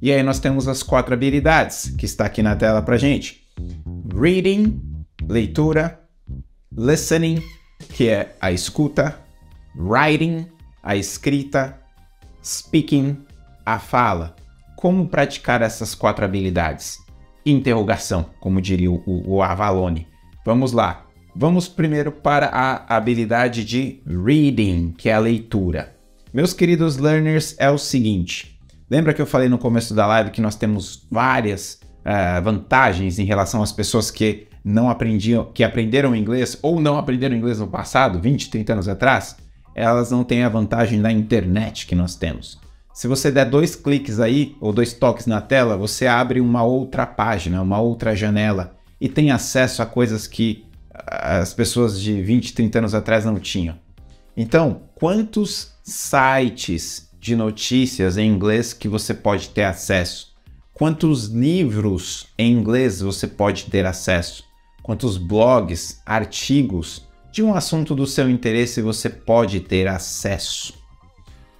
E aí nós temos as quatro habilidades que está aqui na tela pra gente. Reading, leitura, listening, que é a escuta, writing, a escrita, speaking, a fala. Como praticar essas quatro habilidades? Interrogação, como diria o, o Avalone. Vamos lá. Vamos primeiro para a habilidade de reading, que é a leitura. Meus queridos learners, é o seguinte. Lembra que eu falei no começo da live que nós temos várias uh, vantagens em relação às pessoas que não aprendiam, que aprenderam inglês ou não aprenderam inglês no passado, 20, 30 anos atrás? Elas não têm a vantagem da internet que nós temos. Se você der dois cliques aí, ou dois toques na tela, você abre uma outra página, uma outra janela e tem acesso a coisas que as pessoas de 20, 30 anos atrás não tinham. Então, quantos sites de notícias em inglês que você pode ter acesso? Quantos livros em inglês você pode ter acesso? Quantos blogs, artigos de um assunto do seu interesse você pode ter acesso?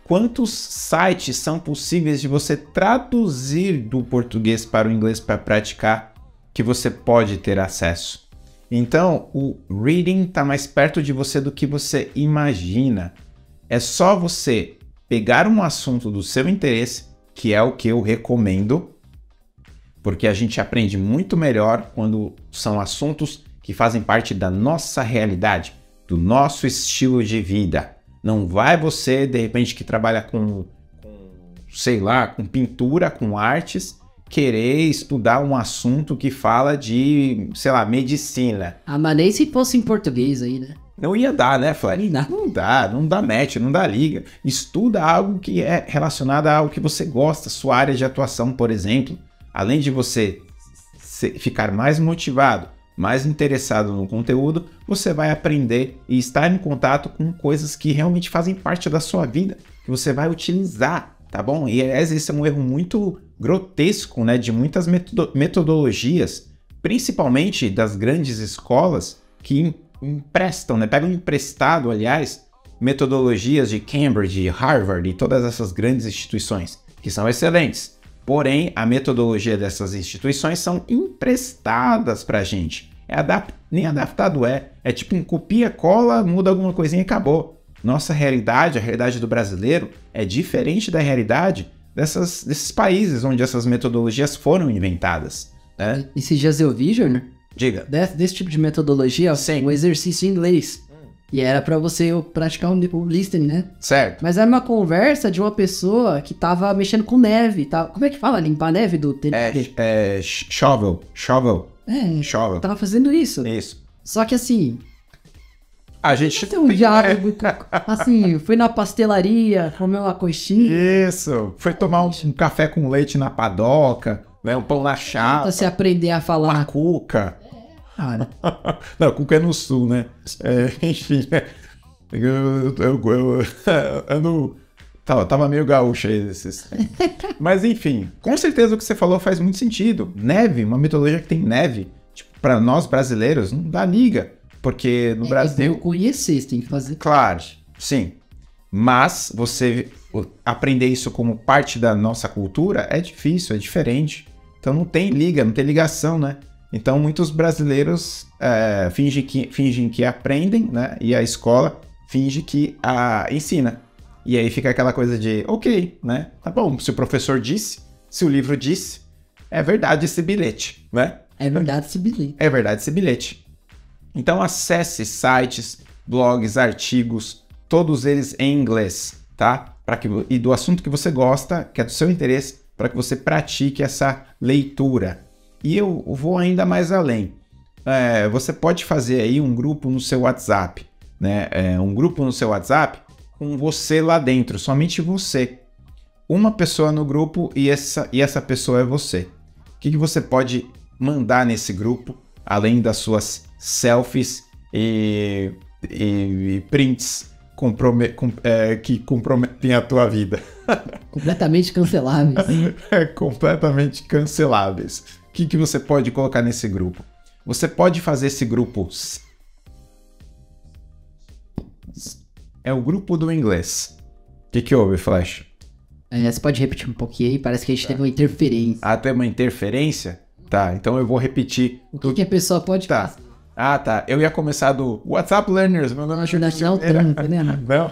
quantos sites são possíveis de você traduzir do português para o inglês para praticar que você pode ter acesso. Então, o reading está mais perto de você do que você imagina. É só você pegar um assunto do seu interesse, que é o que eu recomendo, porque a gente aprende muito melhor quando são assuntos que fazem parte da nossa realidade, do nosso estilo de vida. Não vai você, de repente, que trabalha com, sei lá, com pintura, com artes, querer estudar um assunto que fala de, sei lá, medicina. Ah, mas nem se fosse em português aí, né? Não ia dar, né? Não, não dá, não dá match, não dá liga. Estuda algo que é relacionado a algo que você gosta, sua área de atuação, por exemplo. Além de você ficar mais motivado mais interessado no conteúdo, você vai aprender e estar em contato com coisas que realmente fazem parte da sua vida, que você vai utilizar, tá bom? E esse é um erro muito grotesco, né, de muitas metodologias, principalmente das grandes escolas que emprestam, né, pegam emprestado, aliás, metodologias de Cambridge, Harvard e todas essas grandes instituições, que são excelentes. Porém, a metodologia dessas instituições são emprestadas para a gente. É adap nem adaptado é. É tipo um copia, cola, muda alguma coisinha e acabou. Nossa realidade, a realidade do brasileiro, é diferente da realidade dessas, desses países onde essas metodologias foram inventadas. Né? E se já eu vi, Júnior? Diga. Desse, desse tipo de metodologia, Sim. um exercício em inglês. E era para você praticar o um, listening, né? Certo. Mas era uma conversa de uma pessoa que tava mexendo com neve. Tá? Como é que fala? Limpar neve do? É, é shovel. Shovel. É. Shovel. Tava fazendo isso. Isso. Só que assim. A gente tem um diálogo. assim, foi na pastelaria, comeu uma coxinha. Isso. Foi tomar um, um café com leite na padoca, né? Um pão na chapa. Você aprender a falar. Uma cuca. Cara. Não, Cuca é no sul, né? É, enfim, né? eu, eu, eu, eu não. Tava, tava meio gaúcho aí. Esses... Mas enfim, com certeza o que você falou faz muito sentido. Neve, uma mitologia que tem neve, tipo, para nós brasileiros, não dá liga. Porque no é, Brasil. Eu conhecer, você tem que fazer. Claro, sim. Mas você aprender isso como parte da nossa cultura é difícil, é diferente. Então não tem liga, não tem ligação, né? Então, muitos brasileiros é, fingem, que, fingem que aprendem, né? E a escola finge que a, ensina. E aí fica aquela coisa de, ok, né? Tá bom, se o professor disse, se o livro disse, é verdade esse bilhete, né? É verdade esse bilhete. É verdade esse bilhete. Então, acesse sites, blogs, artigos, todos eles em inglês, tá? Para que e do assunto que você gosta, que é do seu interesse, para que você pratique essa leitura. E eu vou ainda mais além. É, você pode fazer aí um grupo no seu WhatsApp, né? É, um grupo no seu WhatsApp com você lá dentro, somente você. Uma pessoa no grupo e essa, e essa pessoa é você. O que, que você pode mandar nesse grupo, além das suas selfies e, e, e prints comprome com, é, que comprometem a tua vida? Completamente canceláveis. é, completamente canceláveis que, que você pode colocar nesse grupo? Você pode fazer esse grupo. É o grupo do inglês. O que, que houve, Flash? É, você pode repetir um pouquinho aí? Parece que a gente teve uma interferência. Ah, tem uma interferência? Tá, então eu vou repetir. O que, que a pessoa pode Tá. fazer? Ah, tá. Eu ia começar do WhatsApp Learners. Meu nome é Chico Não, né? Não?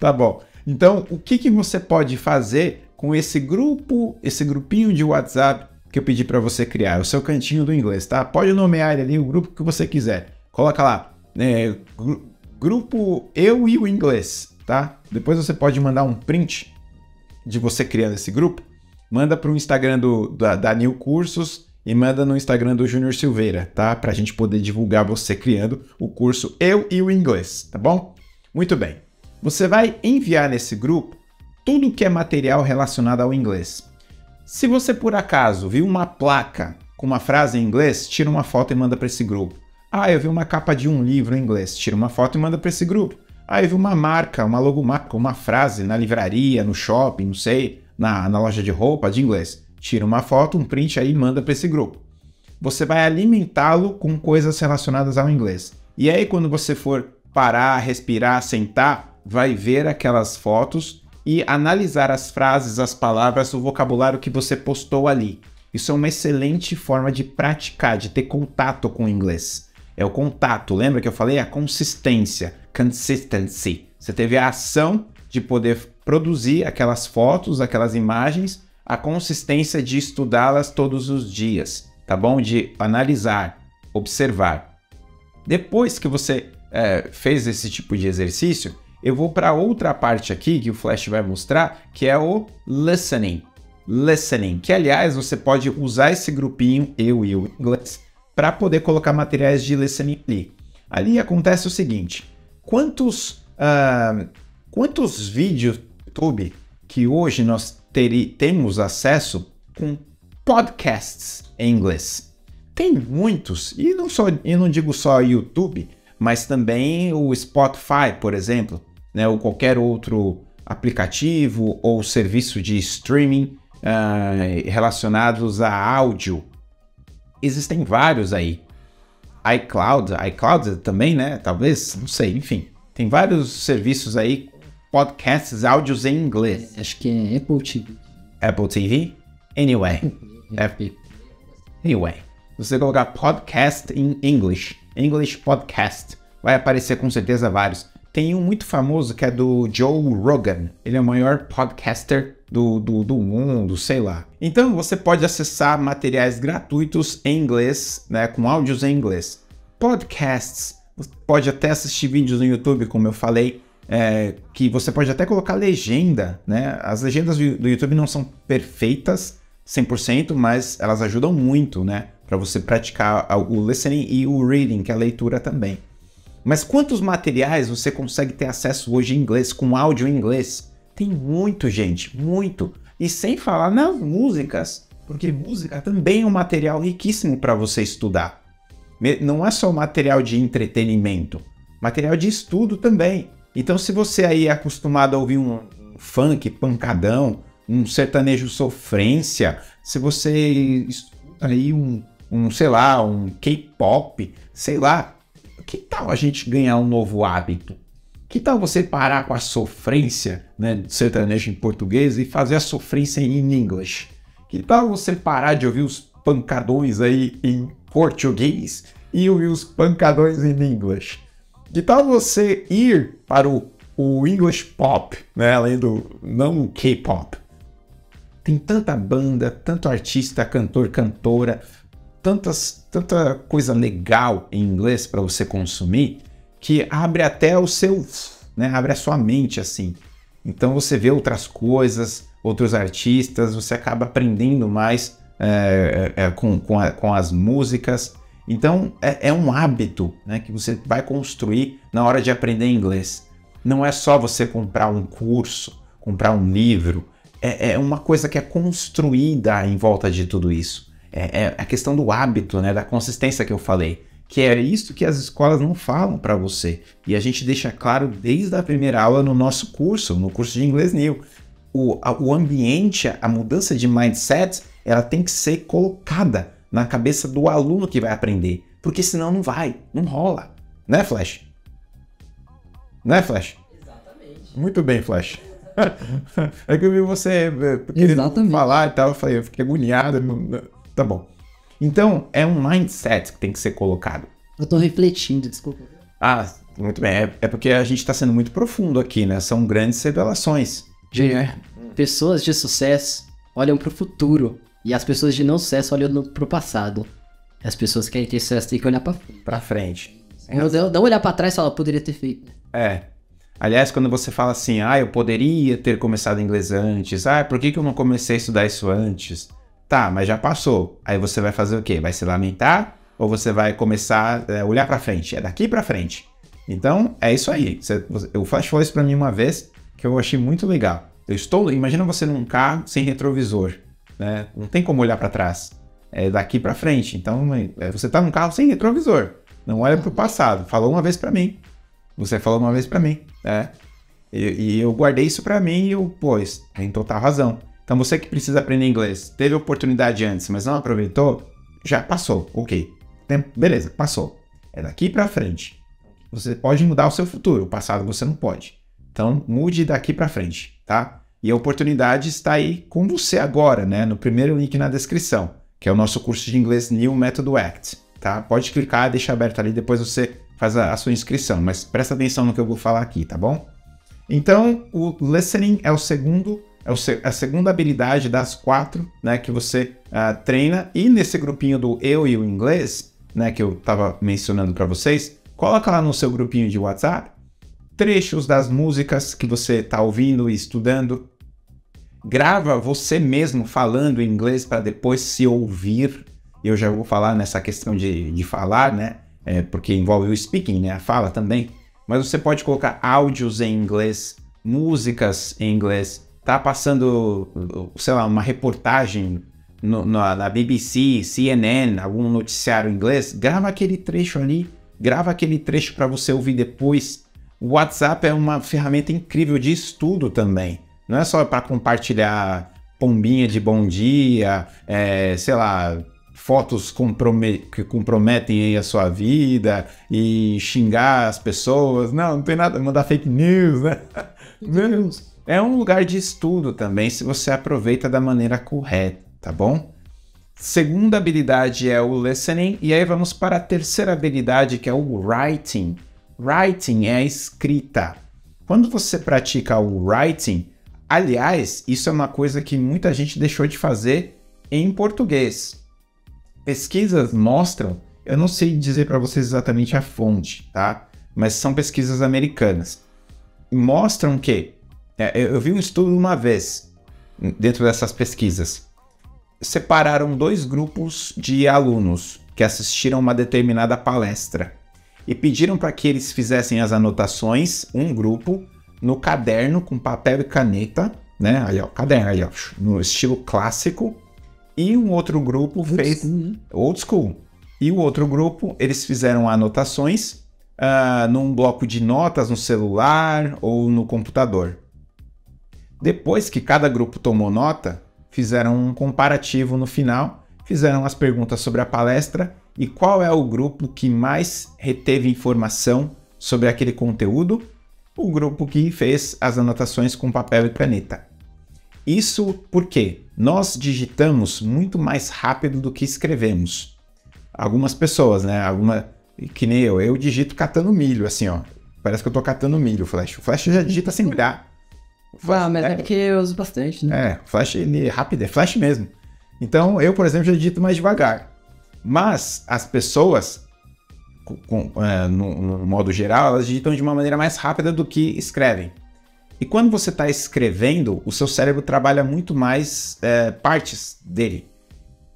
tá bom. Então, o que, que você pode fazer com esse grupo, esse grupinho de WhatsApp que eu pedi para você criar? O seu cantinho do inglês, tá? Pode nomear ele ali o grupo que você quiser. Coloca lá, né, gru- grupo eu e o inglês, tá? Depois você pode mandar um print de você criando esse grupo. Manda para o Instagram do, da, da New Cursos e manda no Instagram do Júnior Silveira, tá? Para a gente poder divulgar você criando o curso Eu e o Inglês, tá bom? Muito bem. Você vai enviar nesse grupo tudo que é material relacionado ao inglês. Se você por acaso viu uma placa com uma frase em inglês, tira uma foto e manda para esse grupo. Ah, eu vi uma capa de um livro em inglês, tira uma foto e manda para esse grupo. Ah, eu vi uma marca, uma logomarca, uma frase na livraria, no shopping, não sei, na, na loja de roupa de inglês. Tira uma foto, um print aí e manda para esse grupo. Você vai alimentá-lo com coisas relacionadas ao inglês. E aí, quando você for parar, respirar, sentar, vai ver aquelas fotos e analisar as frases, as palavras, o vocabulário que você postou ali. Isso é uma excelente forma de praticar, de ter contato com o inglês. É o contato, lembra que eu falei? A consistência, consistency. Você teve a ação de poder produzir aquelas fotos, aquelas imagens, a consistência de estudá-las todos os dias, tá bom? De analisar, observar. Depois que você é, fez esse tipo de exercício, eu vou para outra parte aqui que o Flash vai mostrar, que é o listening. Listening, que aliás você pode usar esse grupinho, eu e o inglês, para poder colocar materiais de listening ali. Ali acontece o seguinte: quantos, ah, quantos vídeos do YouTube que hoje nós teri, temos acesso com podcasts em inglês? Tem muitos, e não, só, eu não digo só YouTube, mas também o Spotify, por exemplo, né, ou qualquer outro aplicativo ou serviço de streaming ah, relacionados a áudio. Existem vários aí. iCloud, iCloud também, né? Talvez, não sei, enfim. Tem vários serviços aí, podcasts, áudios em inglês. Acho que é Apple TV. Apple TV? Anyway. É. Anyway, se você colocar podcast in English, English podcast, vai aparecer com certeza vários. Tem um muito famoso que é do Joe Rogan. Ele é o maior podcaster do, do, do mundo, sei lá. Então você pode acessar materiais gratuitos em inglês, né, com áudios em inglês. Podcasts, você pode até assistir vídeos no YouTube, como eu falei, é, que você pode até colocar legenda, né? As legendas do YouTube não são perfeitas 100%, mas elas ajudam muito, né? Para você praticar o listening e o reading, que é a leitura também. Mas quantos materiais você consegue ter acesso hoje em inglês, com áudio em inglês? Tem muito, gente, muito. E sem falar nas músicas, porque música também é um material riquíssimo para você estudar. Não é só material de entretenimento, material de estudo também. Então, se você aí é acostumado a ouvir um funk pancadão, um sertanejo sofrência, se você aí um, um sei lá, um K-pop, sei lá, que tal a gente ganhar um novo hábito? Que tal você parar com a sofrência, né, de sertanejo em português e fazer a sofrência em inglês? Que tal você parar de ouvir os pancadões aí em português e ouvir os pancadões em inglês? Que tal você ir para o, o English pop, né, além do não K-pop? Tem tanta banda, tanto artista, cantor, cantora, tantas, tanta coisa legal em inglês para você consumir que abre até o seu, né, abre a sua mente assim. Então você vê outras coisas, outros artistas, você acaba aprendendo mais é, é, com, com, a- com as músicas. Então é, é um hábito né, que você vai construir na hora de aprender inglês. Não é só você comprar um curso, comprar um livro. É, é uma coisa que é construída em volta de tudo isso. É, é a questão do hábito, né, da consistência que eu falei. Que é isso que as escolas não falam para você. E a gente deixa claro desde a primeira aula no nosso curso, no curso de inglês new. O, a- o ambiente, a mudança de mindset, ela tem que ser colocada na cabeça do aluno que vai aprender. Porque senão não vai, não rola. Né, Flash? Né, Flash? Exatamente. Muito bem, Flash. é que eu vi você é, querendo falar e tal, eu falei, eu fiquei agoniado. Tá bom. Então, é um mindset que tem que ser colocado. Eu tô refletindo, desculpa. Ah, muito bem. É, é porque a gente tá sendo muito profundo aqui, né? São grandes revelações. Junior, pessoas de sucesso olham pro futuro e as pessoas de não sucesso olham no, pro passado. As pessoas que querem ter sucesso têm que olhar pra frente. Pra frente. Não, não- não olhar pra trás e falar, poderia ter feito. É. Aliás, quando você fala assim, ah, eu poderia ter começado inglês antes, ah, por que, que eu não comecei a estudar isso antes? Tá, mas já passou. Aí você vai fazer o quê? Vai se lamentar ou você vai começar a olhar pra frente? É daqui pra frente. Então, é isso aí. Você- o Flash falou isso pra mim uma vez que eu achei muito legal. Eu estou, imagina você num carro sem retrovisor, né? Não tem como olhar pra trás. É daqui pra frente. Então, é, você tá num carro sem retrovisor. Não olha pro passado. Falou uma vez pra mim. Você falou uma vez pra mim, né? E, e eu guardei isso pra mim e eu, pois, tem total razão. Então você que precisa aprender inglês, teve oportunidade antes, mas não aproveitou, já passou, ok. Tem- beleza, passou. É daqui pra frente. Você pode mudar o seu futuro, o passado você não pode. Então mude daqui pra frente, tá? E a oportunidade está aí com você agora, né? No primeiro link na descrição, que é o nosso curso de inglês New Method Act, tá? Pode clicar, deixa aberto ali, depois você faz a, a sua inscrição, mas presta atenção no que eu vou falar aqui, tá bom? Então, o listening é o segundo, é o se- a segunda habilidade das quatro, né, que você ah, treina. E nesse grupinho do eu e o inglês, né, que eu estava mencionando para vocês, coloca lá no seu grupinho de WhatsApp trechos das músicas que você está ouvindo e estudando. Grava você mesmo falando inglês para depois se ouvir. Eu já vou falar nessa questão de, de falar, né? É, porque envolve o speaking, né? A fala também. Mas você pode colocar áudios em inglês, músicas em inglês, tá passando, sei lá, uma reportagem no- na, na BBC, CNN, algum noticiário em inglês, grava aquele trecho ali, grava aquele trecho para você ouvir depois. O WhatsApp é uma ferramenta incrível de estudo também. Não é só para compartilhar pombinha de bom dia, é, sei lá, fotos comprome- que comprometem a sua vida e xingar as pessoas. Não, não tem nada, mandar fake news, né? Não. É um lugar de estudo também, se você aproveita da maneira correta, tá bom? Segunda habilidade é o listening, e aí vamos para a terceira habilidade, que é o writing. Writing é a escrita. Quando você pratica o writing, aliás, isso é uma coisa que muita gente deixou de fazer em português. Pesquisas mostram, eu não sei dizer para vocês exatamente a fonte, tá? Mas são pesquisas americanas. Mostram que, é, eu vi um estudo uma vez dentro dessas pesquisas separaram dois grupos de alunos que assistiram uma determinada palestra e pediram para que eles fizessem as anotações, um grupo, no caderno com papel e caneta, né? Ali, ó, caderno, ali, ó, no estilo clássico, e um outro grupo fez old school. E o outro grupo, eles fizeram anotações ah, num bloco de notas no celular ou no computador. Depois que cada grupo tomou nota, fizeram um comparativo no final, fizeram as perguntas sobre a palestra e qual é o grupo que mais reteve informação sobre aquele conteúdo? O grupo que fez as anotações com papel e caneta. Isso porque nós digitamos muito mais rápido do que escrevemos. Algumas pessoas, né? Alguma, que nem eu, eu digito catando milho, assim, ó. Parece que eu tô catando milho, o Flash. O Flash já digita sem olhar. Ah, mas é porque eu uso bastante, né? É, Flash ele é rápido, é Flash mesmo. Então eu, por exemplo, já digito mais devagar. Mas as pessoas, com- é, no, no modo geral, elas digitam de uma maneira mais rápida do que escrevem. E quando você está escrevendo, o seu cérebro trabalha muito mais é, partes dele.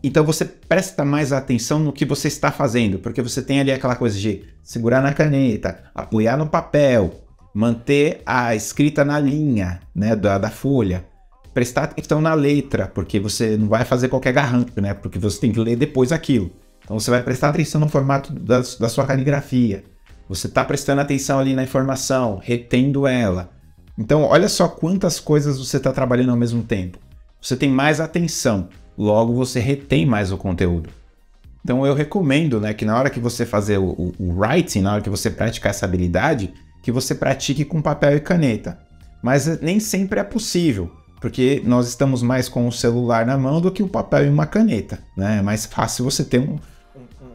Então você presta mais atenção no que você está fazendo, porque você tem ali aquela coisa de segurar na caneta, apoiar no papel, manter a escrita na linha né, da, da folha, prestar atenção na letra, porque você não vai fazer qualquer garrancho, né? Porque você tem que ler depois aquilo. Então você vai prestar atenção no formato da, da sua caligrafia. Você está prestando atenção ali na informação, retendo ela. Então, olha só quantas coisas você está trabalhando ao mesmo tempo. Você tem mais atenção, logo você retém mais o conteúdo. Então, eu recomendo né, que na hora que você fazer o, o- o writing, na hora que você praticar essa habilidade, que você pratique com papel e caneta. mas nem sempre é possível, porque nós estamos mais com o celular na mão do que o papel e uma caneta, né? É mais fácil você ter um,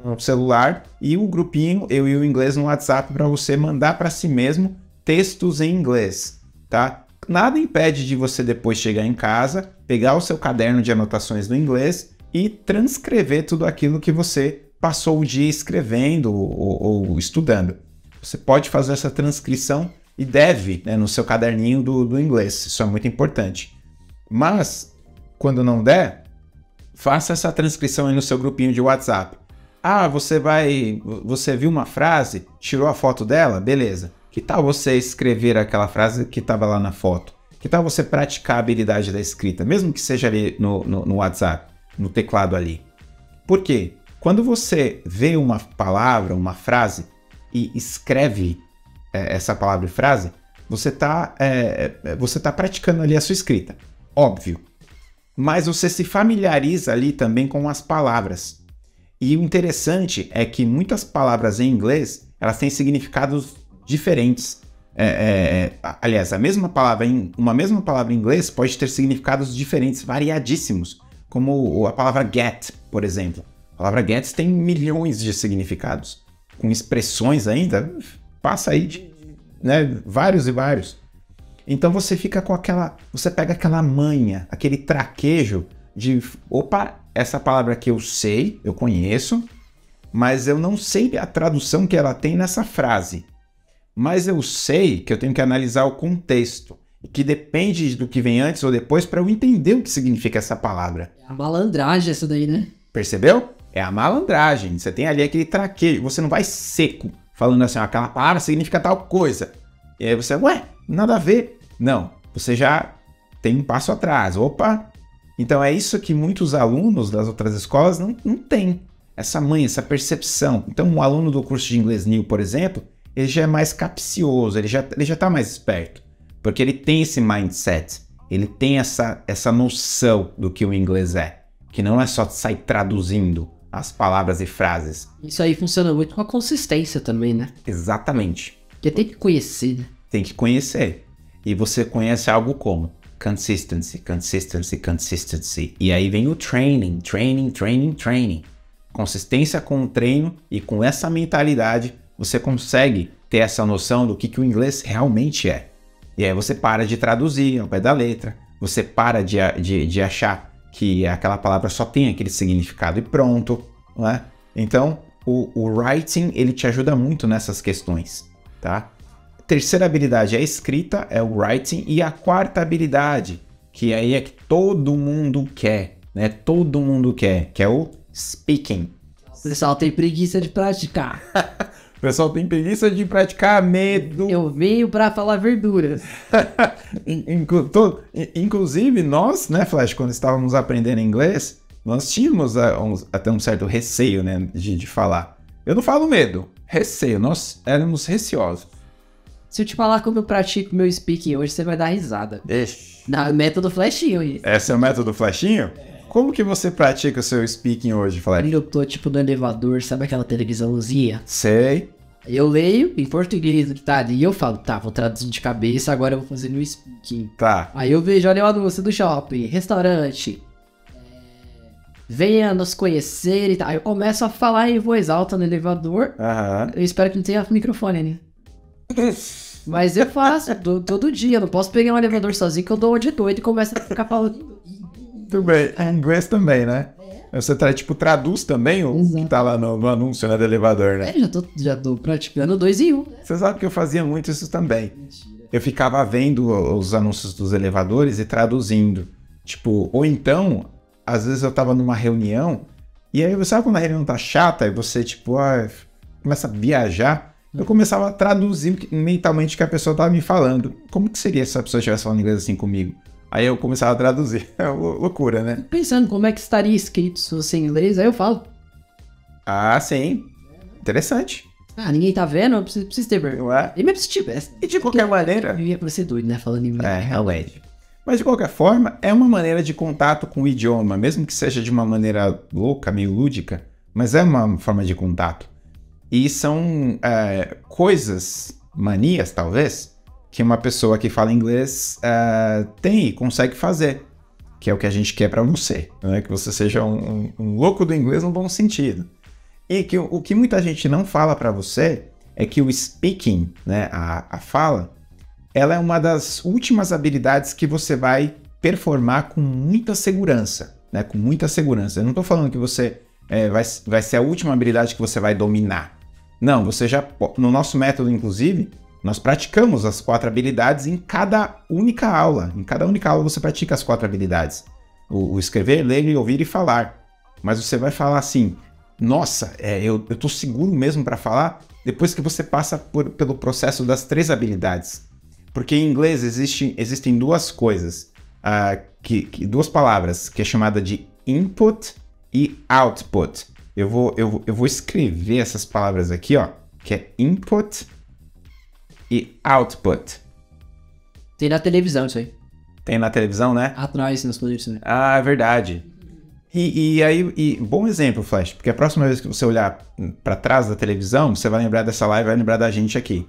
um celular e o grupinho, eu e o inglês no WhatsApp para você mandar para si mesmo textos em inglês, tá? Nada impede de você depois chegar em casa, pegar o seu caderno de anotações no inglês e transcrever tudo aquilo que você passou o dia escrevendo ou, ou estudando. Você pode fazer essa transcrição e deve né, no seu caderninho do, do inglês. Isso é muito importante. Mas, quando não der, faça essa transcrição aí no seu grupinho de WhatsApp. Ah, você vai. Você viu uma frase, tirou a foto dela? Beleza. Que tal você escrever aquela frase que estava lá na foto? Que tal você praticar a habilidade da escrita, mesmo que seja ali no, no, no WhatsApp, no teclado ali? Por quê? Quando você vê uma palavra, uma frase e escreve é, essa palavra e frase, você está é, é, você tá praticando ali a sua escrita. Óbvio. Mas você se familiariza ali também com as palavras. E o interessante é que muitas palavras em inglês elas têm significados diferentes. É, é, é, aliás, a mesma palavra em uma mesma palavra em inglês pode ter significados diferentes, variadíssimos, como a palavra get, por exemplo. A palavra get tem milhões de significados, com expressões ainda, passa aí de né, vários e vários. Então você fica com aquela, você pega aquela manha, aquele traquejo de, opa, essa palavra aqui eu sei, eu conheço, mas eu não sei a tradução que ela tem nessa frase mas eu sei que eu tenho que analisar o contexto, que depende do que vem antes ou depois para eu entender o que significa essa palavra. É a malandragem essa daí, né? Percebeu? É a malandragem. Você tem ali aquele traquejo, você não vai seco falando assim, aquela palavra significa tal coisa. E aí você, ué, nada a ver. Não, você já tem um passo atrás. Opa! Então é isso que muitos alunos das outras escolas não, não têm. Essa mãe, essa percepção. Então, um aluno do curso de inglês New, por exemplo, ele já é mais capcioso, ele já, ele já tá mais esperto. Porque ele tem esse mindset, ele tem essa, essa noção do que o inglês é. Que não é só sair traduzindo as palavras e frases. Isso aí funciona muito com a consistência também, né? Exatamente. Porque tem que conhecer, né? Tem que conhecer. E você conhece algo como consistency, consistency, consistency. E aí vem o training, training, training, training. Consistência com o treino e com essa mentalidade você consegue ter essa noção do que, que o inglês realmente é. E aí você para de traduzir ao pé da letra, você para de, de, de achar que aquela palavra só tem aquele significado e pronto, não é? Então, o, o writing, ele te ajuda muito nessas questões, tá? Terceira habilidade é a escrita, é o writing, e a quarta habilidade, que aí é que todo mundo quer, né? Todo mundo quer, que é o speaking. O pessoal tem preguiça de praticar. O pessoal tem preguiça de praticar medo. Eu venho para falar verduras. Inclusive, nós, né, Flash, quando estávamos aprendendo inglês, nós tínhamos um, até um certo receio, né, de, de falar. Eu não falo medo, receio. Nós éramos receosos. Se eu te falar como eu pratico meu speaking hoje, você vai dar risada. Ixi. Na método flashinho. Isso. É o método flashinho? Como que você pratica o seu speaking hoje, Flash? Eu tô tipo no elevador, sabe aquela televisãozinha? Sei. Eu leio em português que tá ali e eu falo, tá, vou traduzir de cabeça, agora eu vou fazer no speaking. Tá. Aí eu vejo, olha o anúncio do shopping, restaurante. É, venha nos conhecer e tal. Aí eu começo a falar em voz alta no elevador. Aham. Eu espero que não tenha microfone, né? Mas eu faço do, todo dia. Não posso pegar um elevador sozinho que eu dou de doido e começo a ficar falando. Tudo bem. É inglês também, né? Você tra tipo, traduz também o Exato. que tá lá no, no anúncio né, do elevador, né? É, já tô, já tô praticando dois em um. Você sabe que eu fazia muito isso também. Eu ficava vendo os anúncios dos elevadores e traduzindo. Tipo, ou então, às vezes eu tava numa reunião, e aí, sabe quando a reunião tá chata e você, tipo, ah, começa a viajar? Eu começava a traduzir mentalmente o que a pessoa tava me falando. Como que seria se a pessoa estivesse falando inglês assim comigo? Aí eu começava a traduzir. É lou- loucura, né? Pensando como é que estaria escrito se fosse em inglês, aí eu falo. Ah, sim. Interessante. Ah, ninguém tá vendo, eu preciso, preciso ter vergonha. É? E mesmo se tivesse. E de qualquer maneira. Eu ia parecer doido, né? Falando inglês. É, realmente. Mas de qualquer forma, é uma maneira de contato com o idioma, mesmo que seja de uma maneira louca, meio lúdica, mas é uma forma de contato. E são é, coisas, manias talvez, que uma pessoa que fala inglês uh, tem e consegue fazer, que é o que a gente quer para você, né? que você seja um, um, um, louco do inglês no bom sentido. E que o, o que muita gente não fala para você é que o speaking, né, a, a fala, ela é uma das últimas habilidades que você vai performar com muita segurança, né? Com muita segurança. Eu não estou falando que você é, vai, vai ser a última habilidade que você vai dominar. Não, você já. No nosso método, inclusive, nós praticamos as quatro habilidades em cada única aula. Em cada única aula você pratica as quatro habilidades: o, o escrever, ler, ouvir e falar. Mas você vai falar assim: nossa, é, eu, eu tô seguro mesmo para falar depois que você passa por, pelo processo das três habilidades. Porque em inglês existe, existem duas coisas, uh, que, que, duas palavras, que é chamada de input e output. Eu vou, eu, eu vou escrever essas palavras aqui, ó, que é input e output. Tem na televisão isso aí. Tem na televisão, né? Atrás, nos poderes. Né? Ah, é verdade. E, e aí, e, bom exemplo, Flash, porque a próxima vez que você olhar para trás da televisão, você vai lembrar dessa live, vai lembrar da gente aqui.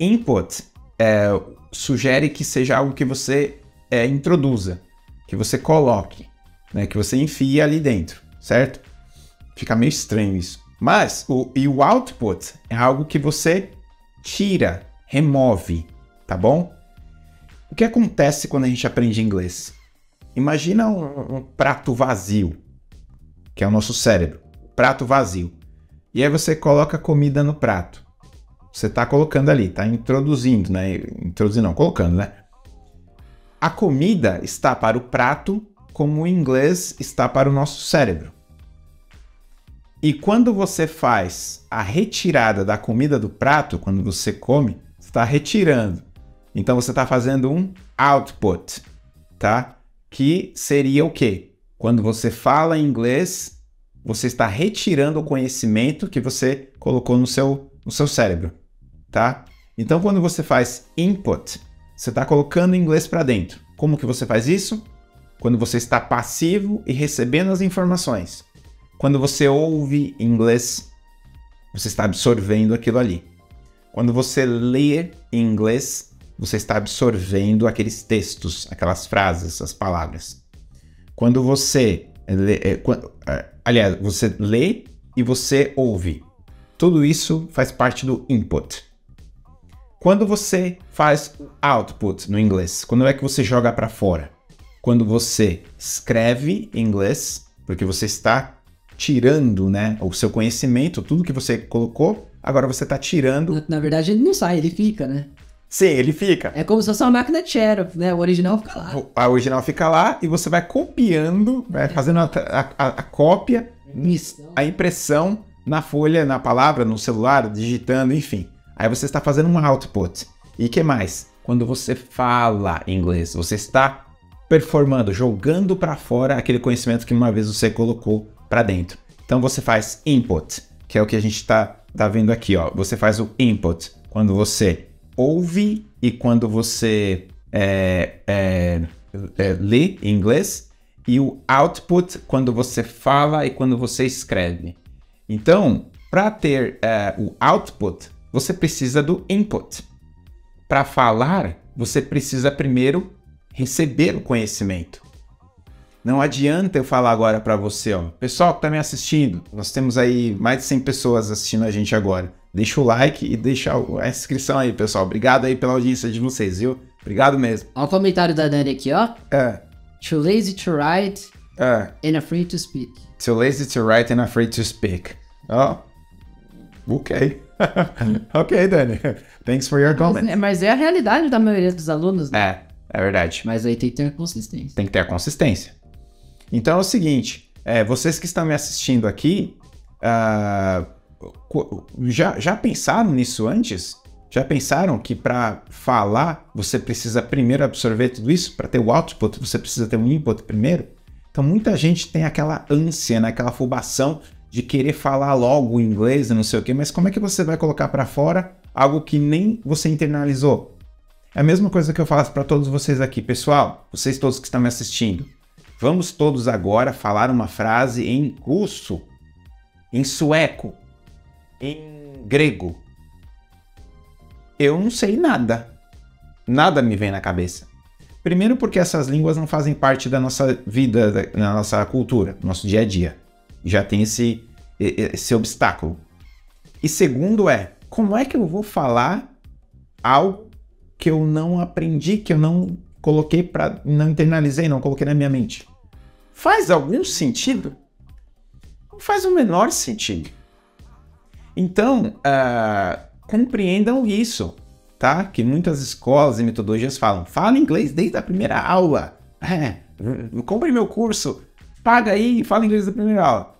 Input é, sugere que seja algo que você é, introduza, que você coloque, né, que você enfie ali dentro, certo? Fica meio estranho isso. Mas o, e o output é algo que você tira, remove, tá bom? O que acontece quando a gente aprende inglês? Imagina um, um prato vazio, que é o nosso cérebro, prato vazio. E aí você coloca comida no prato. Você está colocando ali, está introduzindo, né? Introduzindo não, colocando, né? A comida está para o prato como o inglês está para o nosso cérebro. E quando você faz a retirada da comida do prato, quando você come, você está retirando. Então você está fazendo um output, tá? Que seria o quê? Quando você fala inglês, você está retirando o conhecimento que você colocou no seu, no seu cérebro tá? Então, quando você faz input, você está colocando inglês para dentro. Como que você faz isso? Quando você está passivo e recebendo as informações. Quando você ouve inglês, você está absorvendo aquilo ali. Quando você lê em inglês, você está absorvendo aqueles textos, aquelas frases, as palavras. Quando você lê, é, é, aliás, você lê e você ouve. Tudo isso faz parte do input. Quando você faz output no inglês, quando é que você joga para fora? Quando você escreve em inglês, porque você está tirando, né, o seu conhecimento, tudo que você colocou, agora você está tirando. Na, na, verdade, ele não sai, ele fica, né? Sim, ele fica. É como se fosse uma máquina de xerox, né? O original fica lá. O, a original fica lá e você vai copiando, vai fazendo a, a, a cópia, a impressão na folha, na palavra, no celular, digitando, enfim. Aí você está fazendo um output. E que mais? Quando você fala inglês, você está performando, jogando para fora aquele conhecimento que uma vez você colocou para dentro. Então você faz input, que é o que a gente está tá vendo aqui, ó. Você faz o input quando você ouve e quando você é, é, é, lê em inglês, e o output quando você fala e quando você escreve. Então, para ter é, o output, você precisa do input. Para falar, você precisa primeiro receber o conhecimento. Não adianta eu falar agora para você, ó, pessoal que está me assistindo, nós temos aí mais de 100 pessoas assistindo a gente agora. Deixa o like e deixa a inscrição aí, pessoal. Obrigado aí pela audiência de vocês, viu? Obrigado mesmo. Olha o comentário da Dani aqui, ó. É. Too lazy to write é. and afraid to speak. Too lazy to write and afraid to speak. Ó. Oh. Ok. ok, Dani. Thanks for your comment. Mas, mas, é a realidade da maioria dos alunos, né? É, é verdade. Mas aí tem que ter a consistência. Tem que ter a consistência. Então é o seguinte, é, vocês que estão me assistindo aqui, uh, já, já pensaram nisso antes? Já pensaram que para falar você precisa primeiro absorver tudo isso? Para ter o output, você precisa ter um input primeiro? Então muita gente tem aquela ânsia, né? aquela afobação de querer falar logo inglês não sei o que, mas como é que você vai colocar para fora algo que nem você internalizou? É a mesma coisa que eu faço para todos vocês aqui, pessoal, vocês todos que estão me assistindo. Vamos todos agora falar uma frase em russo, em sueco, em grego. Eu não sei nada. nada me vem na cabeça. Primeiro, porque essas línguas não fazem parte da nossa vida, da nossa cultura, do nosso dia a dia. Já tem esse, esse obstáculo. E segundo é, como é que eu vou falar algo que eu não aprendi, que eu não coloquei para, não internalizei, não coloquei na minha mente? Faz algum sentido? Não faz o menor sentido. Então, uh, compreendam isso tá? Que muitas escolas e metodologias falam, fala inglês desde a primeira aula. É, compre meu curso, paga aí e fala inglês da primeira aula.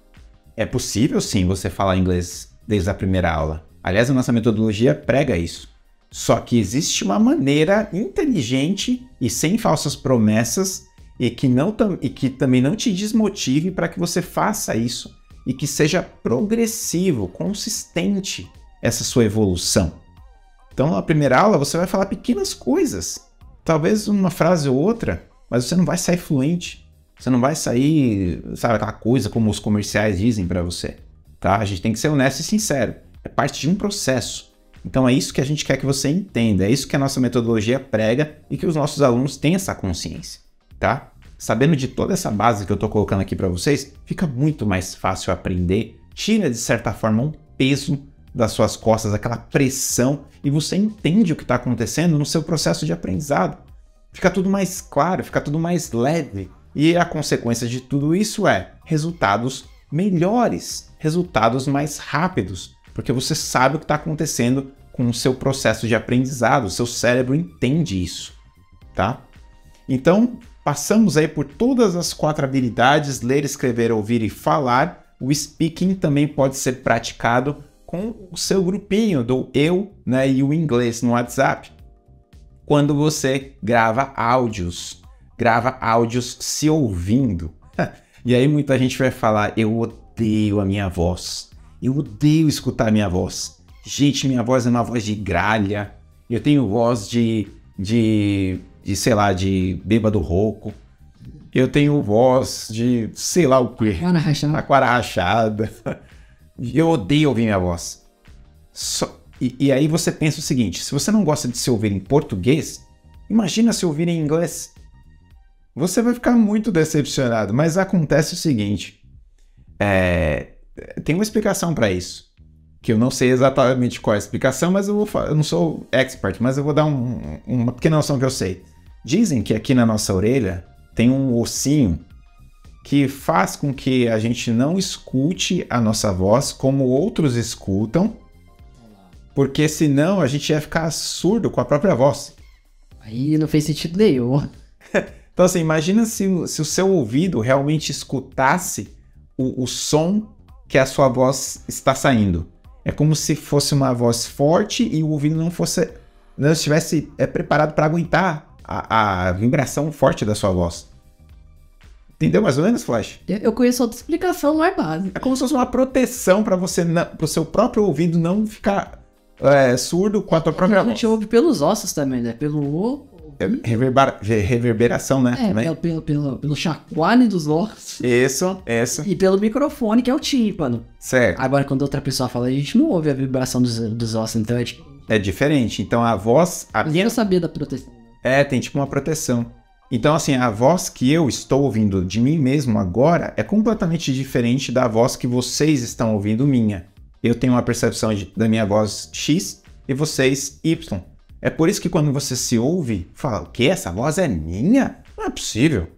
É possível sim você falar inglês desde a primeira aula. Aliás, a nossa metodologia prega isso. Só que existe uma maneira inteligente e sem falsas promessas e que, não e que também não te desmotive para que você faça isso e que seja progressivo, consistente essa sua evolução. Então, na primeira aula, você vai falar pequenas coisas. Talvez uma frase ou outra, mas você não vai sair fluente. Você não vai sair, sabe, aquela coisa como os comerciais dizem para você. Tá? A gente tem que ser honesto e sincero. É parte de um processo. Então é isso que a gente quer que você entenda, é isso que a nossa metodologia prega e que os nossos alunos tenham essa consciência, tá? Sabendo de toda essa base que eu estou colocando aqui para vocês, fica muito mais fácil aprender, tira de certa forma um peso das suas costas, aquela pressão, e você entende o que está acontecendo no seu processo de aprendizado. Fica tudo mais claro, fica tudo mais leve. E a consequência de tudo isso é resultados melhores, resultados mais rápidos, porque você sabe o que está acontecendo com o seu processo de aprendizado, o seu cérebro entende isso, tá? Então, passamos aí por todas as quatro habilidades: ler, escrever, ouvir e falar. O speaking também pode ser praticado com o seu grupinho do eu né, e o inglês no WhatsApp. Quando você grava áudios, grava áudios se ouvindo. e aí muita gente vai falar: eu odeio a minha voz, eu odeio escutar minha voz. Gente, minha voz é uma voz de gralha, eu tenho voz de, de, de sei lá, de bêbado rouco. Eu tenho voz de sei lá o quê. Aquara rachada. Rachada. Eu odeio ouvir minha voz. Só, e, e, aí você pensa o seguinte: se você não gosta de se ouvir em português, imagina se ouvir em inglês. Você vai ficar muito decepcionado. Mas acontece o seguinte: é, tem uma explicação para isso. Que eu não sei exatamente qual é a explicação, mas eu, vou, eu não sou expert, mas eu vou dar um, uma pequena noção que eu sei. Dizem que aqui na nossa orelha tem um ossinho que faz com que a gente não escute a nossa voz como outros escutam, porque senão a gente ia ficar surdo com a própria voz. Aí não fez sentido nenhum. então, assim, imagina se, se o seu ouvido realmente escutasse o, o som que a sua voz está saindo. É como se fosse uma voz forte e o ouvido não fosse. não estivesse é, preparado para aguentar a, a vibração forte da sua voz. Entendeu mais ou menos, Flash? Eu conheço outra explicação mais básica. É como se fosse uma proteção para você, para o seu próprio ouvido não ficar é, surdo com a tua própria voz. A gente ouve pelos ossos também, né? Pelo é, reverbera, reverberação, né? É, pelo, pelo, pelo, pelo chacoalho dos ossos. Isso, isso. E pelo microfone, que é o tímpano. Certo. Agora, quando outra pessoa fala, a gente não ouve a vibração dos, dos ossos, então é tipo... É diferente. Então, a voz... A minha... Eu sabia da proteção. É, tem tipo uma proteção. Então, assim, a voz que eu estou ouvindo de mim mesmo agora é completamente diferente da voz que vocês estão ouvindo minha. Eu tenho uma percepção de, da minha voz X e vocês Y. É por isso que quando você se ouve, fala, o que? Essa voz é minha? Não é possível.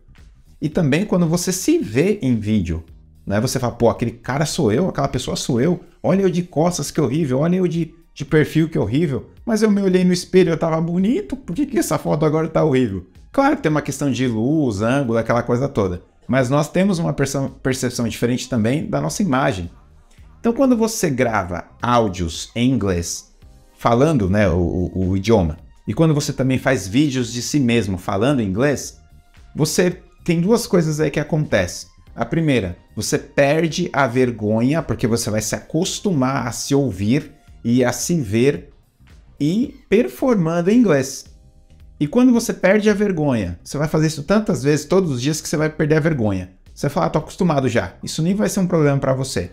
E também quando você se vê em vídeo, né? Você fala, pô, aquele cara sou eu, aquela pessoa sou eu. Olha eu de costas, que horrível. Olha eu de, de perfil, que horrível. Mas eu me olhei no espelho, eu tava bonito. Por que, que essa foto agora tá horrível? Claro que tem uma questão de luz, ângulo, aquela coisa toda. Mas nós temos uma percepção diferente também da nossa imagem. Então, quando você grava áudios em inglês, falando né, o, o, idioma, e quando você também faz vídeos de si mesmo falando inglês, você tem duas coisas aí que acontecem. A primeira, você perde a vergonha, porque você vai se acostumar a se ouvir e a se ver e performando em inglês. E quando você perde a vergonha, você vai fazer isso tantas vezes, todos os dias, que você vai perder a vergonha. Você vai falar, ah, tô acostumado já. Isso nem vai ser um problema para você.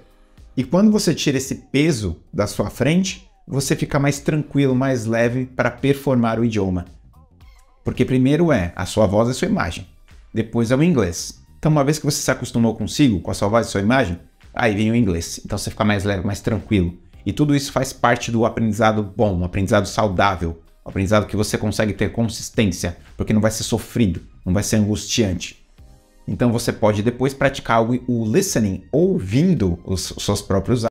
E quando você tira esse peso da sua frente, você fica mais tranquilo, mais leve para performar o idioma. Porque primeiro é a sua voz e a sua imagem, depois é o inglês. Então, uma vez que você se acostumou consigo, com a sua voz e a sua imagem, aí vem o inglês. Então você fica mais leve, mais tranquilo. E tudo isso faz parte do aprendizado bom, um aprendizado saudável, um aprendizado que você consegue ter consistência, porque não vai ser sofrido, não vai ser angustiante. Então você pode depois praticar o listening ouvindo os seus próprios